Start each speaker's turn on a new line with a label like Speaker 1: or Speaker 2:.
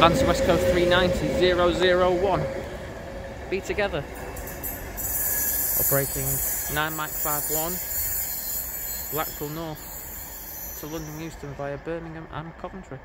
Speaker 1: Advanced West Coast 390 Be together. Operating 9 Mike 51 Blackpool North to London Euston via Birmingham and Coventry.